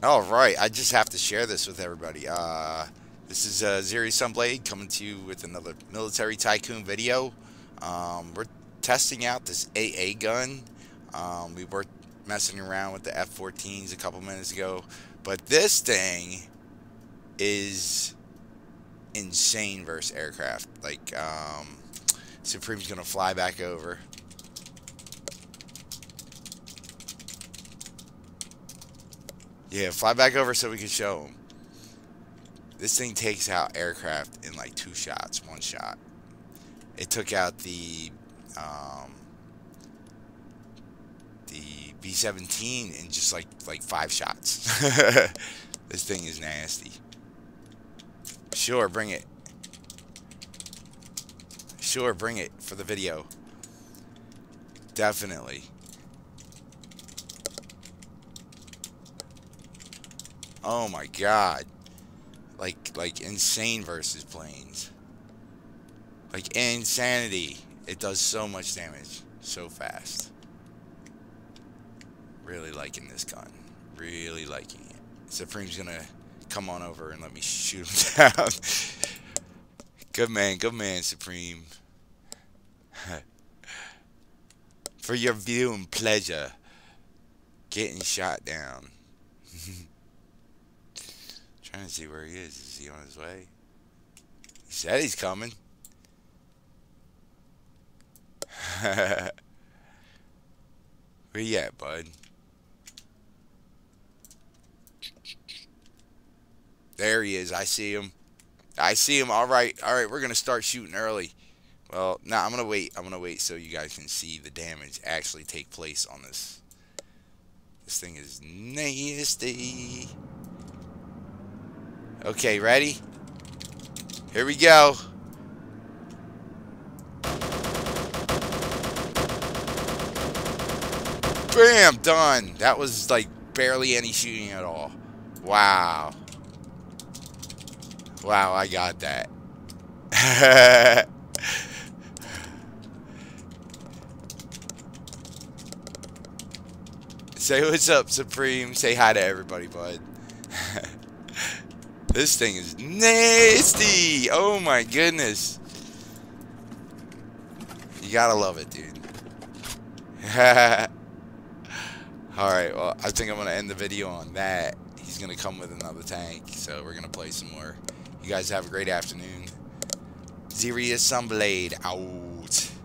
All right, I just have to share this with everybody. Uh, this is uh, Ziri Sunblade coming to you with another Military Tycoon video. Um, we're testing out this AA gun. Um, we were messing around with the F-14s a couple minutes ago, but this thing is insane versus aircraft. Like, um, Supreme's gonna fly back over. Yeah, fly back over so we can show them. This thing takes out aircraft in like two shots, one shot. It took out the um, the B-17 in just like like five shots. this thing is nasty. Sure, bring it. Sure, bring it for the video. Definitely. Oh my god. Like, like insane versus planes. Like insanity. It does so much damage so fast. Really liking this gun. Really liking it. Supreme's gonna come on over and let me shoot him down. good man, good man, Supreme. For your viewing pleasure, getting shot down. Trying to see where he is. Is he on his way? He said he's coming. where you at, bud? There he is. I see him. I see him. All right. All right. We're going to start shooting early. Well, now nah, I'm going to wait. I'm going to wait so you guys can see the damage actually take place on this. This thing is nasty. Okay, ready? Here we go. Bam! Done. That was like barely any shooting at all. Wow. Wow, I got that. Say what's up, Supreme. Say hi to everybody, bud. This thing is nasty. Oh my goodness. You gotta love it, dude. Alright, well, I think I'm gonna end the video on that. He's gonna come with another tank, so we're gonna play some more. You guys have a great afternoon. Xerious Sunblade out.